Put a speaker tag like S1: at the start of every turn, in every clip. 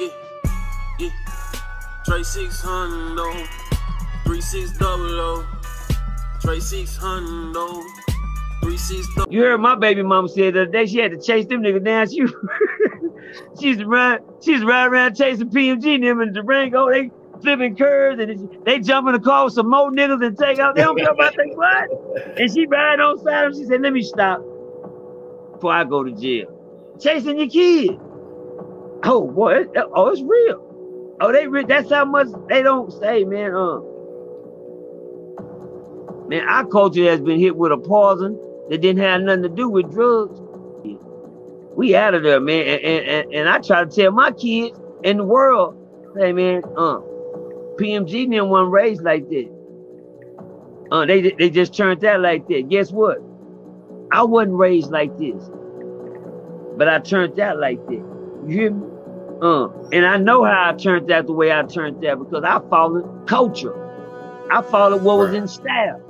S1: Yeah, yeah. Trey 600, oh. 36 double, oh. Trey 600, oh. 36.
S2: You heard my baby mama say the other day she had to chase them niggas down. She she's run, she's riding around chasing PMG and them in Durango. They flipping curves and they jump in the car with some more niggas and take out. They don't care about that what? And she riding on side of them. She said, let me stop before I go to jail. Chasing your kid. Oh boy, it, oh, it's real. Oh, they that's how much they don't say, man. Uh, man, our culture has been hit with a poison that didn't have nothing to do with drugs. We out of there, man. And, and, and, I try to tell my kids in the world, hey man, uh, PMG didn't one raised like that. Uh, they they just turned out like that. Guess what? I wasn't raised like this, but I turned out like that. You hear me? Uh, and I know how I turned that the way I turned that because I followed culture. I followed what was in style.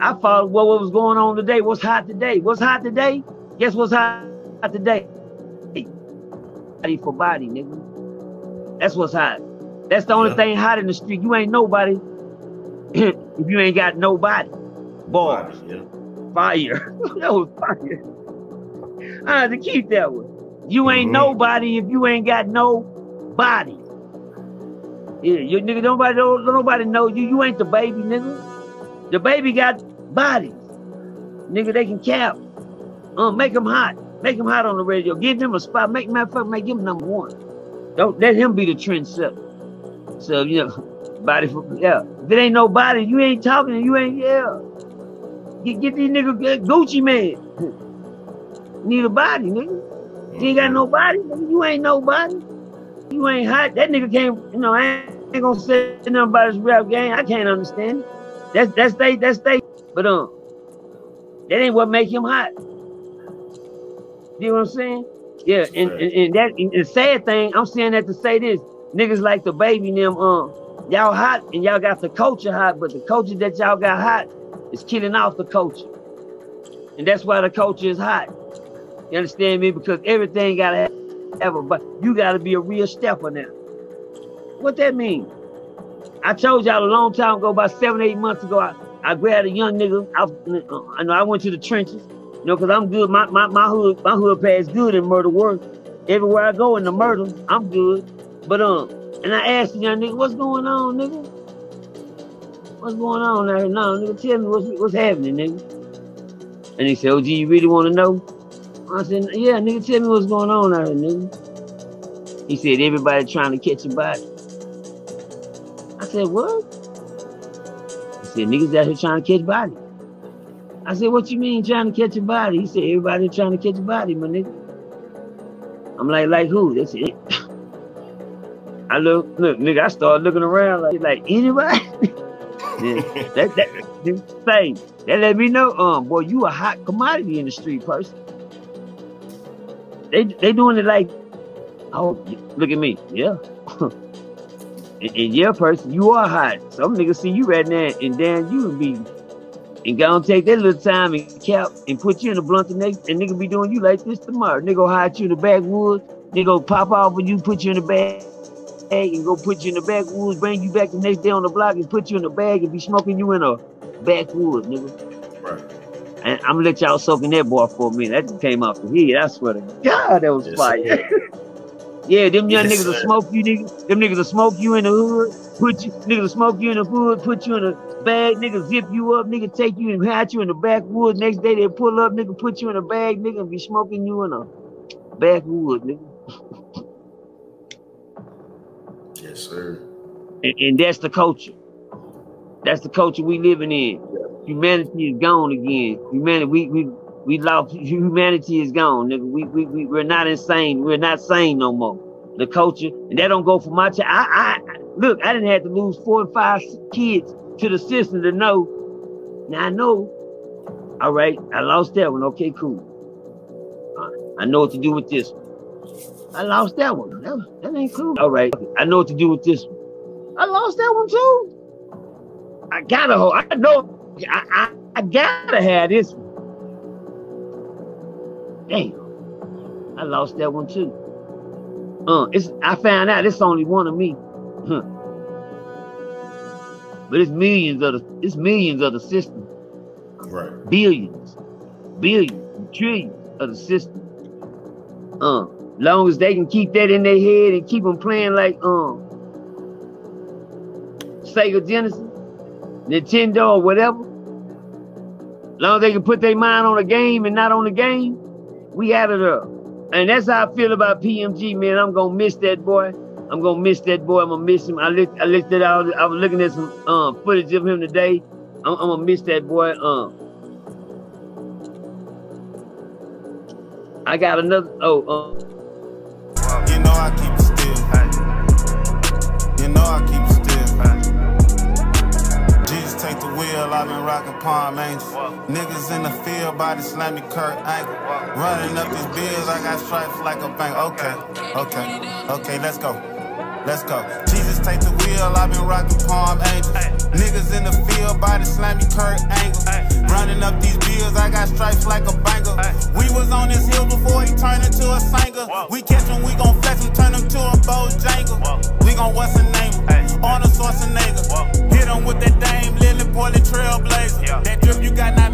S2: I followed what was going on today. What's hot today? What's hot today? Guess what's hot today? Body for body, nigga. That's what's hot. That's the only
S3: Yeah.
S2: thing hot in the street. You ain't nobody if you ain't got nobody. Bars,
S3: Yeah.
S2: fire. that was fire. I had to keep that one. You ain't
S3: Mhm.
S2: nobody if you ain't got no body. Yeah, you nigga, nobody don't, nobody know you. You ain't DaBaby, nigga. DaBaby got bodies. Nigga, they can cap. Uh, make them hot. Make them hot on the radio. Give them a spot. Make fact, make him number one. Don't let him be the trendsetter. So you know, body for yeah. If it ain't nobody, you ain't talking. You ain't yeah. Get, get these niggas get Gucci Mane. Need a body, nigga. You ain't got nobody. You ain't nobody. You ain't hot. That nigga can't, you know, I ain't, ain't gonna say nothing about his rap game. I can't understand it. That's that's they that's they but um that ain't what make him hot. You know what I'm saying? Yeah, and, and, and that and the sad thing, I'm saying that to say this, niggas like DaBaby them, um, y'all hot and y'all got the culture hot, but the culture that y'all got hot is killing off the culture. And that's why the culture is hot. You understand me? Because everything gotta have but you gotta be a real stepper now. What that mean? I told y'all a long time ago, about seven, eight months ago, I, I grabbed a young nigga. I, uh, I know I went to the trenches, you know, cause I'm good. My, my, my hood, my hood pass good in murder work. Everywhere I go in the murder, I'm good. But um, and I asked the young nigga, what's going on, nigga? What's going on out here? No, nigga, tell me what's what's happening, nigga. And he said, oh, you really want to know? I said, yeah, nigga, tell me what's going on out here, nigga. He said, everybody trying to catch a body. I said, what? He said, niggas out here trying to catch body. I said, what you mean trying to catch a body? He said, everybody trying to catch a body, my nigga. I'm like, like who? That's it. I look, look, nigga, I started looking around like, like anybody? Yeah, that, that, that, that let me know, um, boy, you a hot commodity in the street person. They, they doing it like, oh, look at me, yeah. and, and yeah, person, you are hot. Some niggas see you right now, and then you be, and gonna take that little time and cap and put you in the blunt the next, and nigga be doing you like this tomorrow. Nigga hide you in the backwoods, nigga pop off when you put you in the bag and go put you in the backwoods, bring you back the next day on the block and put you in the bag and be smoking you in a backwoods, nigga. And I'm gonna let y'all soak in that boy for a minute. That just came off the head. I swear to God, that was
S3: Yes,
S2: fire. yeah, them young
S3: Yes,
S2: niggas will smoke you, niggas. Them niggas will smoke you in the hood, put you, niggas will smoke you in the hood, put you in a bag, nigga zip you up, nigga take you and hide you in the backwoods. Next day they pull up, nigga, put you in a bag, nigga, and be smoking you in a backwoods, nigga.
S3: Yes, sir.
S2: And, and that's the culture. That's the culture we living in. Humanity is gone again. Humanity, we we we lost. Humanity is gone, nigga. We we we we're not insane. We're not sane no more. The culture, and that don't go for my child. I, I look. I didn't have to lose four and five kids to the system to know. Now I know. All right, I lost that one. Okay, cool. Uh, I know what to do with this one. I lost that one. That, that ain't cool. All right, I know what to do with this one. I lost that one too. I gotta hold. I know. I, I, I gotta have this one. Damn. I lost that one too. Uh, it's I found out it's only one of me. but it's millions of the it's millions of the system.
S3: Right.
S2: Billions, billions, trillions of the system. Uh, long as they can keep that in their head and keep them playing like um Sega Genesis, Nintendo or whatever. as Long as they can put their mind on the game and not on the game, we out of there. And that's how I feel about PMG, man. I'm gonna miss that boy. I'm gonna miss that boy. I'm gonna miss him. I looked, I looked at out. I was looking at some um, footage of him today. I'm, I'm, gonna miss that boy. Um, I got another. Oh, um,
S4: You know I keep Palm Angels. Niggas in the field by the slammy Kurt Angle. Running up these bills, I got stripes like a bank. Okay, okay, okay, let's go. Let's go. Jesus take the wheel, I've been rocking Palm Angels. Niggas in the field by the slammy Kurt Angle. Running up these bills, I got stripes like a banger. We was on this hill before he turned into a singer. We catch him, we gon' flex him, turn him to a Bojangle. We gon' what's the name? Arnold Schwarzenegger. Hit him with that dame, Portland Trailblazer. Yeah. That drip you got not